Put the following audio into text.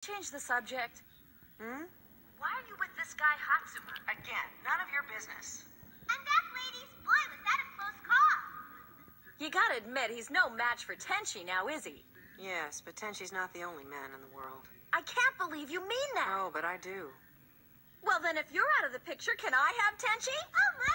Change the subject. Hmm? Why are you with this guy Hatsuma? Again, none of your business. And that lady's boy was that a close call? You gotta admit, he's no match for Tenchi now, is he? Yes, but Tenchi's not the only man in the world. I can't believe you mean that. Oh, but I do. Well, then if you're out of the picture, can I have Tenchi? Oh my